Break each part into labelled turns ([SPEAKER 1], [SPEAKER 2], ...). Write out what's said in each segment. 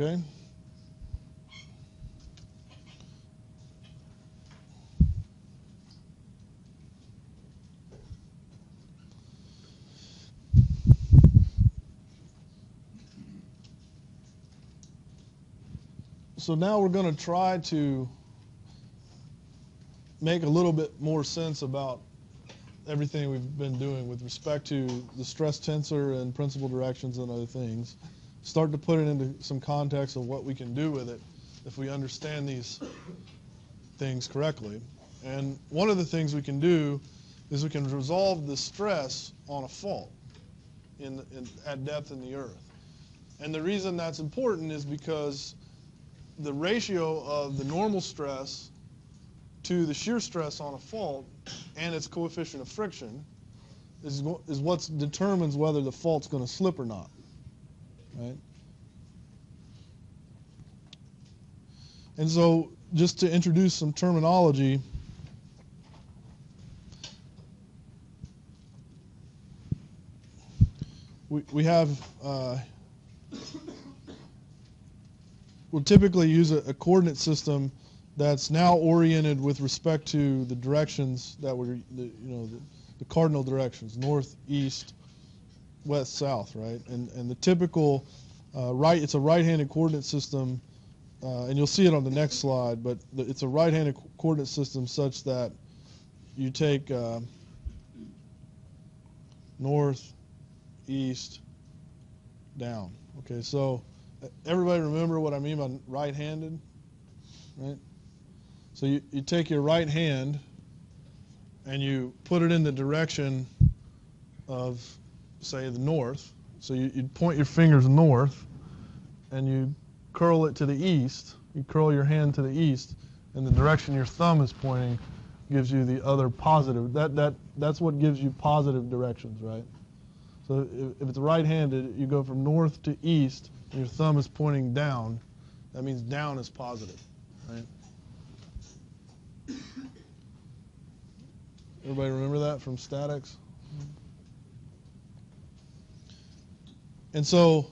[SPEAKER 1] Okay? So now we're going to try to make a little bit more sense about everything we've been doing with respect to the stress tensor and principal directions and other things. Start to put it into some context of what we can do with it if we understand these things correctly. And one of the things we can do is we can resolve the stress on a fault in, in, at depth in the earth. And the reason that's important is because the ratio of the normal stress to the shear stress on a fault and its coefficient of friction is, is what determines whether the fault's going to slip or not. Right? And so, just to introduce some terminology, we, we have, uh, we'll typically use a, a coordinate system that's now oriented with respect to the directions that were, the, you know, the, the, cardinal directions, north, east, west, south, right? And, and the typical uh, right, it's a right-handed coordinate system, uh, and you'll see it on the next slide, but the, it's a right-handed coordinate system such that you take uh, north, east, down. Okay, so everybody remember what I mean by right-handed, right? So you, you take your right hand and you put it in the direction of, say, the north. So you, would point your fingers north and you curl it to the east. You curl your hand to the east, and the direction your thumb is pointing gives you the other positive. That, that, that's what gives you positive directions, right? So if, if it's right-handed, you go from north to east, and your thumb is pointing down. That means down is positive, right? Everybody remember that from statics? And so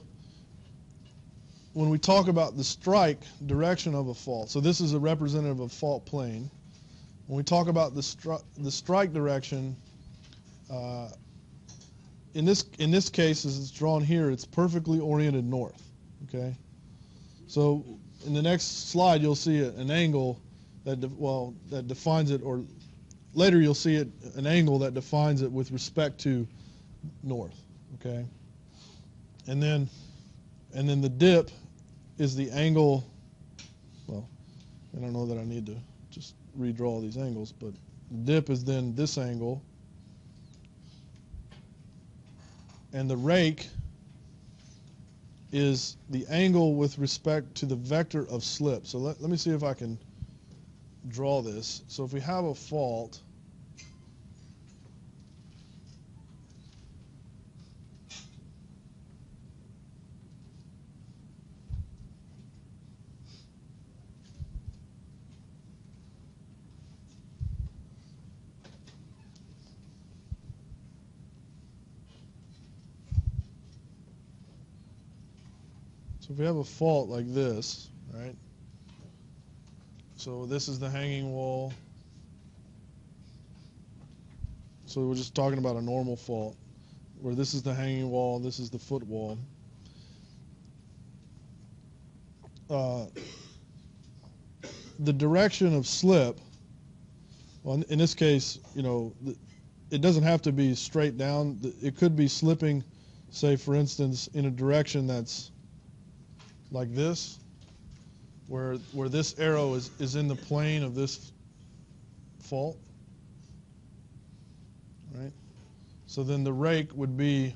[SPEAKER 1] when we talk about the strike direction of a fault, so this is a representative of fault plane. When we talk about the, stri the strike direction, uh, in this in this case, as it's drawn here, it's perfectly oriented north. Okay, so in the next slide, you'll see an angle that well that defines it, or later you'll see it an angle that defines it with respect to north. Okay, and then and then the dip is the angle. Well, I don't know that I need to just redraw these angles, but the dip is then this angle, and the rake is the angle with respect to the vector of slip. So let, let me see if I can draw this. So if we have a fault, So if we have a fault like this, right? So this is the hanging wall. So we're just talking about a normal fault, where this is the hanging wall, this is the foot wall. Uh, the direction of slip, well, in this case, you know, it doesn't have to be straight down. It could be slipping, say, for instance, in a direction that's like this, where, where this arrow is, is in the plane of this fault. Right? So then the rake would be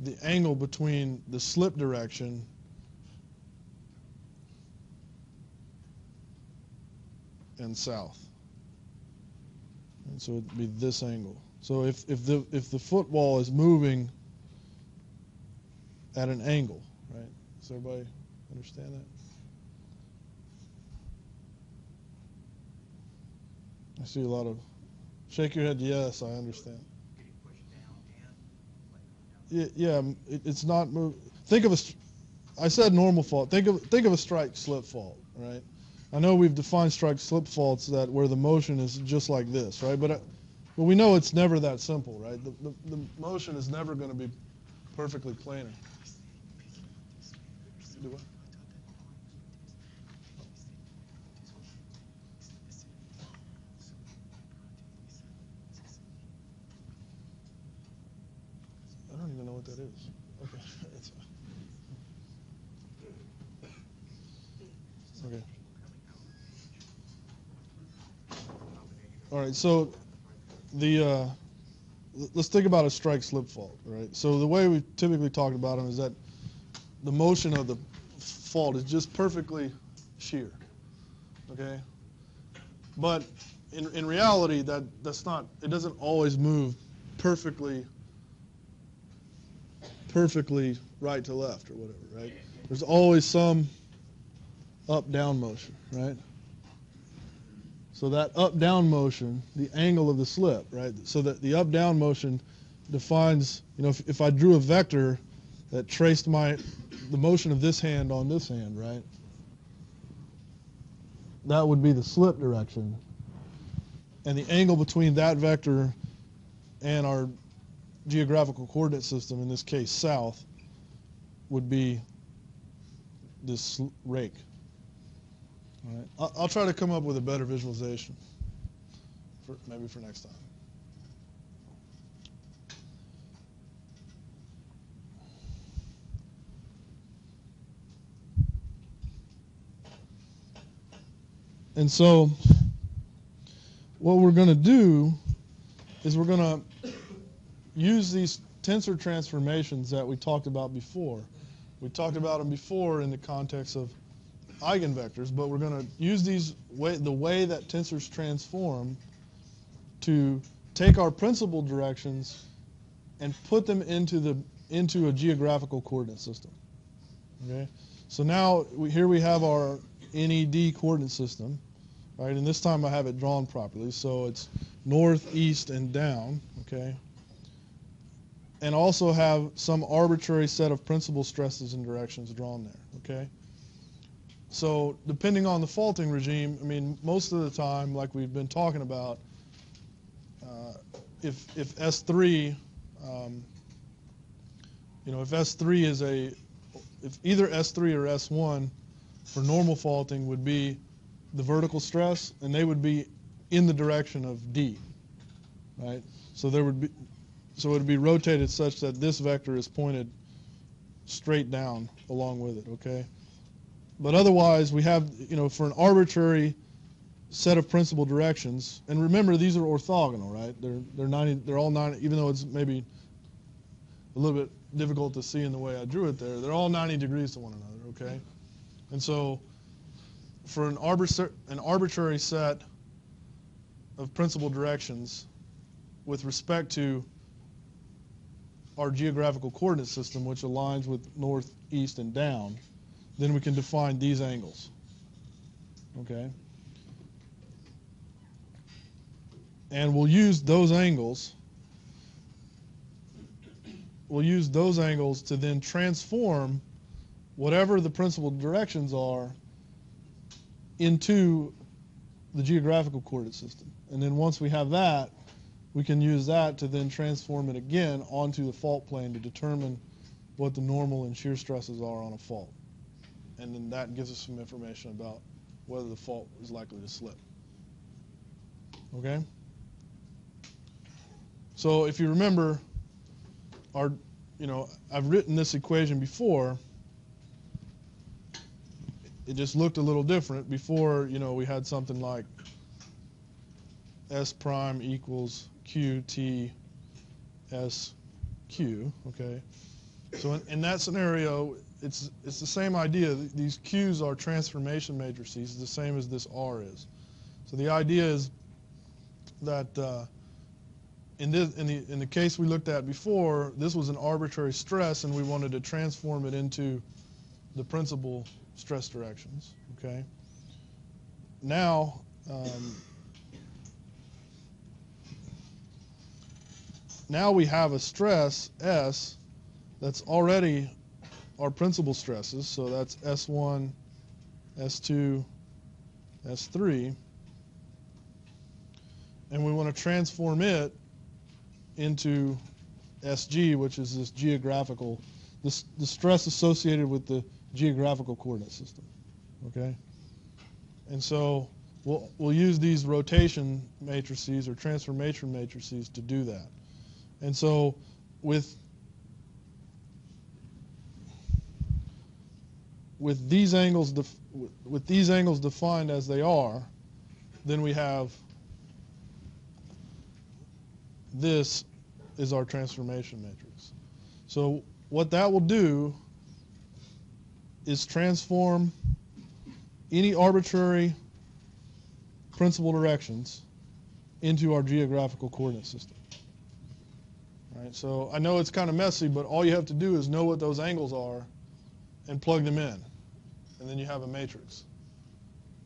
[SPEAKER 1] the angle between the slip direction and south. And so it'd be this angle. So if, if the if the footwall is moving at an angle, right? Does everybody Understand that? I see a lot of shake your head. Yes, I understand. Yeah, yeah. It, it's not move. Think of a I said normal fault. Think of think of a strike slip fault, right? I know we've defined strike slip faults that where the motion is just like this, right? But uh, but we know it's never that simple, right? The, the, the motion is never going to be perfectly planar. Do what? I don't even know that is. Okay. Fine. Okay. All right. So the uh, let's think about a strike slip fault, right? So the way we typically talked about them is that the motion of the fault is just perfectly shear. Okay. But in, in reality, that that's not. It doesn't always move perfectly perfectly right to left or whatever, right? There's always some up down motion, right? So that up down motion, the angle of the slip, right? So that the up down motion defines, you know, if, if I drew a vector that traced my the motion of this hand on this hand, right? That would be the slip direction. And the angle between that vector and our geographical coordinate system, in this case south, would be this rake. All right. I'll, try to come up with a better visualization, for, maybe for next time. And so, what we're going to do is we're going to use these tensor transformations that we talked about before. We talked about them before in the context of eigenvectors, but we're going to use these way, the way that tensors transform to take our principal directions and put them into the into a geographical coordinate system. Okay, so now we, here we have our NED coordinate system, right? And this time I have it drawn properly, so it's north, east, and down. Okay, and also have some arbitrary set of principal stresses and directions drawn there. Okay. So depending on the faulting regime, I mean, most of the time, like we've been talking about, uh, if if S3, um, you know, if S3 is a, if either S3 or S1 for normal faulting would be the vertical stress, and they would be in the direction of D, right? So there would be, so it would be rotated such that this vector is pointed straight down along with it, okay? But otherwise, we have, you know, for an arbitrary set of principal directions, and remember these are orthogonal, right? They're they're 90, they're all 90, even though it's maybe a little bit difficult to see in the way I drew it there. They're all 90 degrees to one another, okay? And so, for an arbiter an arbitrary set of principal directions with respect to our geographical coordinate system, which aligns with north, east, and down, then we can define these angles. Okay? And we'll use those angles. We'll use those angles to then transform whatever the principal directions are into the geographical coordinate system. And then once we have that, we can use that to then transform it again onto the fault plane to determine what the normal and shear stresses are on a fault and then that gives us some information about whether the fault is likely to slip. Okay? So if you remember, our, you know, I've written this equation before. It just looked a little different. Before, you know, we had something like S prime equals Q T S Q, okay? So in, in that scenario, it's it's the same idea. These Q's are transformation matrices, the same as this R is. So the idea is that uh, in this in the in the case we looked at before, this was an arbitrary stress, and we wanted to transform it into the principal stress directions. Okay. Now. Um, now we have a stress S that's already our principal stresses, so that's S1, S2, S3, and we want to transform it into SG, which is this geographical, this, the stress associated with the geographical coordinate system. Okay? And so we'll, we'll use these rotation matrices or transformation matrices to do that. And so with with these angles with these angles defined as they are, then we have this is our transformation matrix. So what that will do is transform any arbitrary principal directions into our geographical coordinate system. Right, so I know it's kind of messy, but all you have to do is know what those angles are and plug them in. And then you have a matrix.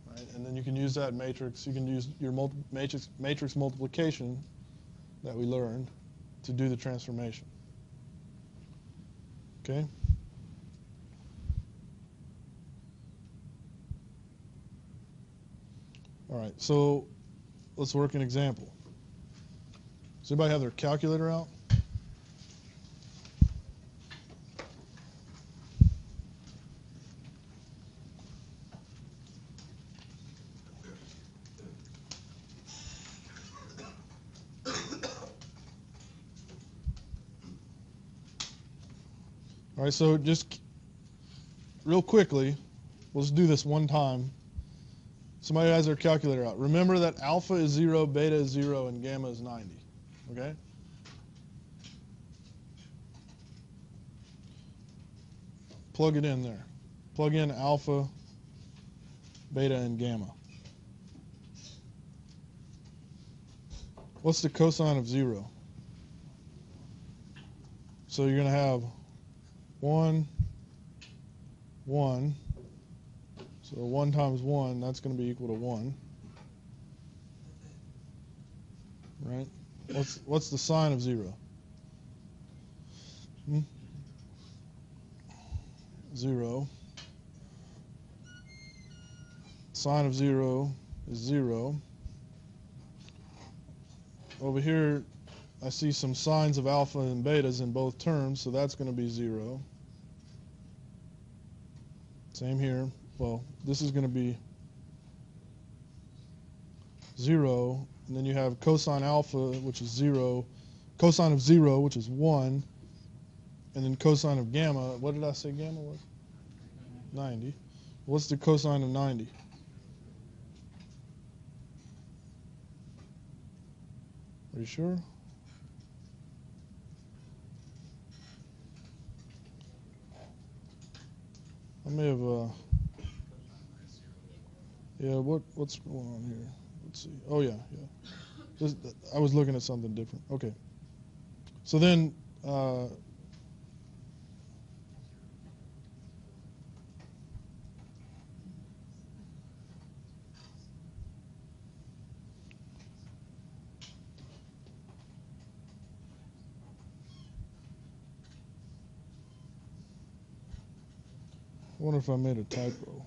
[SPEAKER 1] Right? And then you can use that matrix. You can use your multi- matrix, matrix multiplication that we learned to do the transformation. Okay? All right, so let's work an example. Does anybody have their calculator out? All right, so just real quickly, let's do this one time. Somebody has their calculator out. Remember that alpha is 0, beta is 0, and gamma is 90. Okay? Plug it in there. Plug in alpha, beta, and gamma. What's the cosine of 0? So you're going to have 1, 1. So 1 times 1, that's going to be equal to 1. Right? What's, what's the sine of 0? Hmm? 0. Sine of 0 is 0. Over here, I see some signs of alpha and betas in both terms, so that's going to be 0. Same here. Well, this is going to be 0, and then you have cosine alpha, which is 0, cosine of 0, which is 1, and then cosine of gamma, what did I say gamma was? 90. What's the cosine of 90? Are you sure? I may have, uh, yeah, what, what's going on here? Let's see. Oh, yeah, yeah. This, I was looking at something different. Okay. So then, uh, I wonder if I made a typo.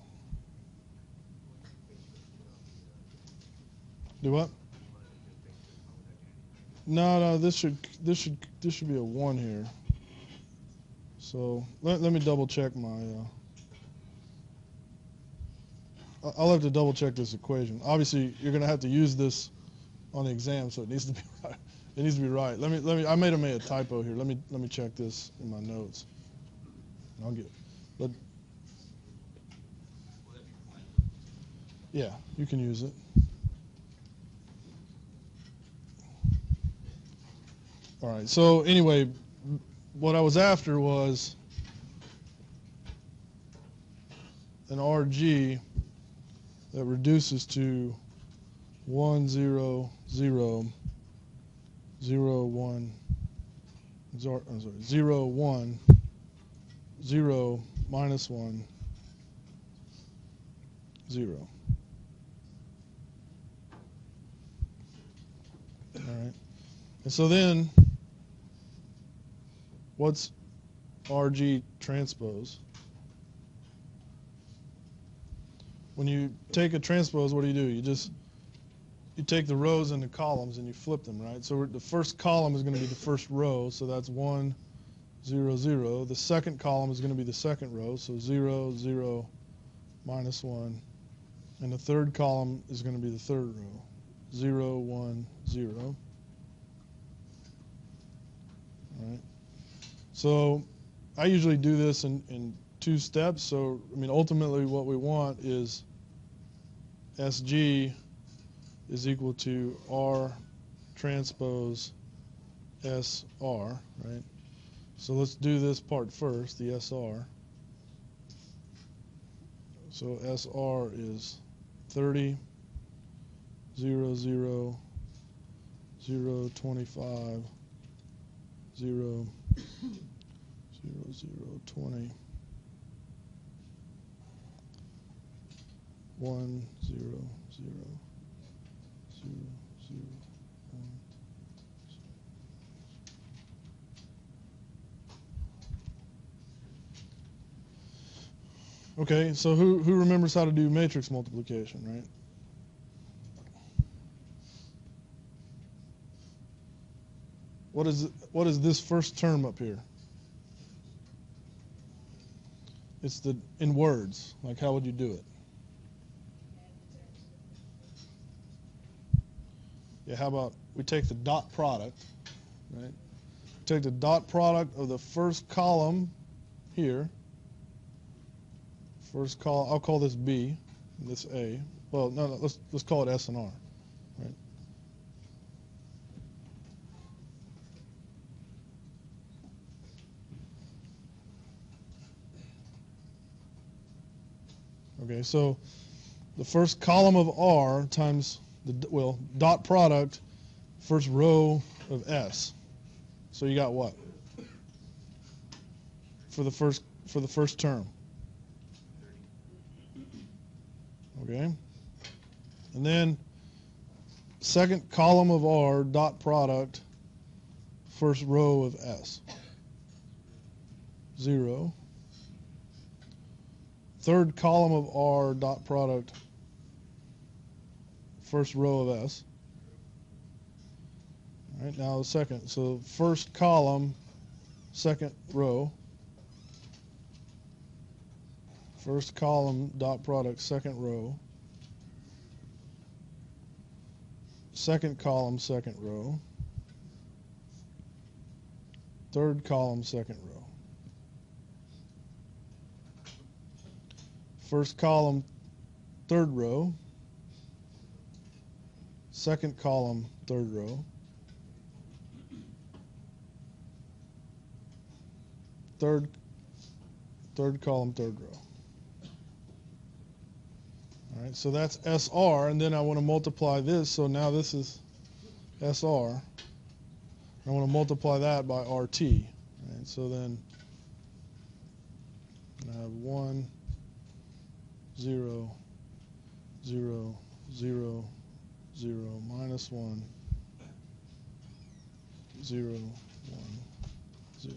[SPEAKER 1] Do what? No, no. This should this should this should be a one here. So let, let me double check my. Uh, I'll have to double check this equation. Obviously, you're going to have to use this on the exam, so it needs to be right. It needs to be right. Let me let me. I may have made a typo here. Let me let me check this in my notes. I'll get. But yeah, you can use it. All right. So anyway, what I was after was an RG that reduces to 1, 0, 0, 0, 1, I'm sorry, 0, 1, 0, minus 1, 0. All right. And so then, what's RG transpose. When you take a transpose, what do you do? You just you take the rows and the columns and you flip them, right? So the first column is going to be the first row, so that's 1, 0, 0. The second column is going to be the second row, so 0, 0, minus 1. And the third column is going to be the third row, 0, 1, 0. All right. So I usually do this in, in two steps. So, I mean, ultimately what we want is SG is equal to R transpose SR, right? So let's do this part first, the SR. So SR is 30, 0, 0, 0, 25, 0, 0, 0, 20, 1, 0, 0, 0, 0, 1. Okay, so who, who remembers how to do matrix multiplication, right? What is, what is this first term up here? It's the in words. Like how would you do it? Yeah, how about we take the dot product, right? Take the dot product of the first column here. First call, I'll call this B, this A. Well, no, no let's let's call it S and R, so the first column of R times the well dot product first row of S. So you got what for the first for the first term? Okay, and then second column of R dot product first row of S. Zero. Third column of R dot product first row of S. All right, now the second. So first column, second row. First column dot product, second row. Second column, second row. Third column, second row. First column, third row. Second column, third row. Third, third column, third row. All right, so that's SR, and then I want to multiply this, so now this is SR. I want to multiply that by RT. Right, so then I have 1, 0, 0, 0, 0, minus 1, 0, 1, 0.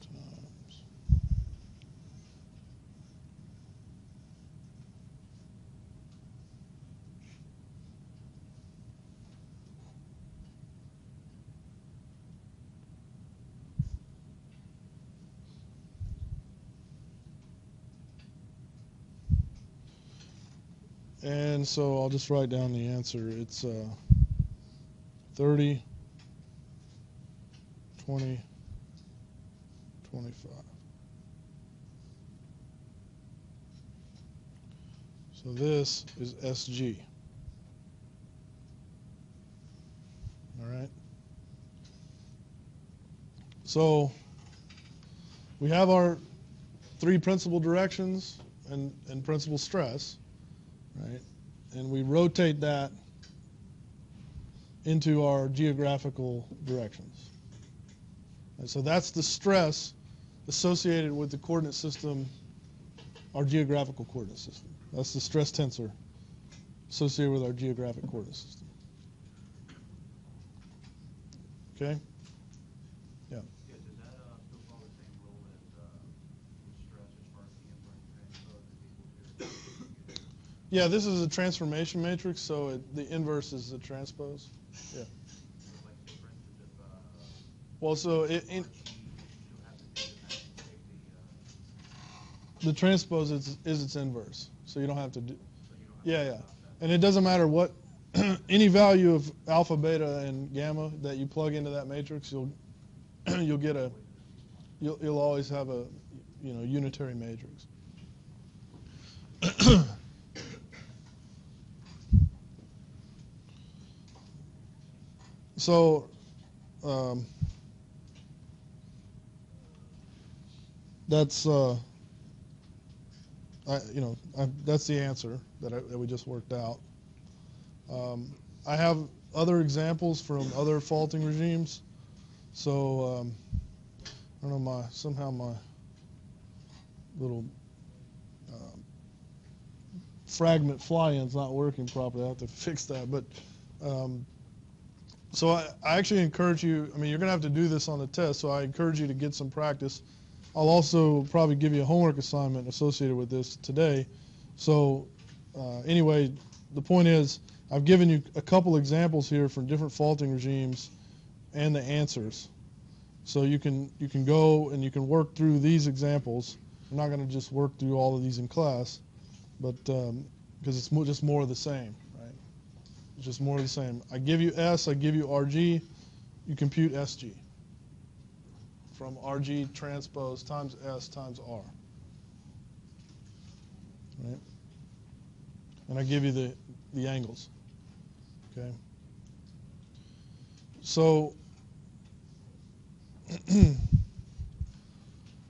[SPEAKER 1] Times. And so I'll just write down the answer. It's uh, 30, 20, 25. So this is SG. All right. So we have our three principal directions and, and principal stress right? And we rotate that into our geographical directions. And so that's the stress associated with the coordinate system, our geographical coordinate system. That's the stress tensor associated with our geographic coordinate system. Okay? Yeah.
[SPEAKER 2] Yeah,
[SPEAKER 1] Yeah, this is a transformation matrix, so it, the inverse is the transpose. Yeah. Well, so it, in,
[SPEAKER 2] the,
[SPEAKER 1] transpose is, is its inverse, so you don't have to do. Yeah, yeah. And it doesn't matter what, any value of alpha, beta, and gamma that you plug into that matrix, you'll, you'll get a, you'll, you'll always have a, you know, unitary matrix. so, um, that's, uh, I, you know, I, that's the answer that, I, that we just worked out. Um, I have other examples from other faulting regimes. So um, I don't know my somehow my little um, fragment fly-in's not working properly. I have to fix that. But um, so I, I actually encourage you. I mean, you're going to have to do this on the test. So I encourage you to get some practice. I'll also probably give you a homework assignment associated with this today. So uh, anyway, the point is, I've given you a couple examples here from different faulting regimes and the answers. So you can you can go and you can work through these examples. I'm not going to just work through all of these in class, but because it's mo- just more of the same, just more of the same. I give you S, I give you RG, you compute SG from RG transpose times S times R. Right? And I give you the, the angles. Okay? So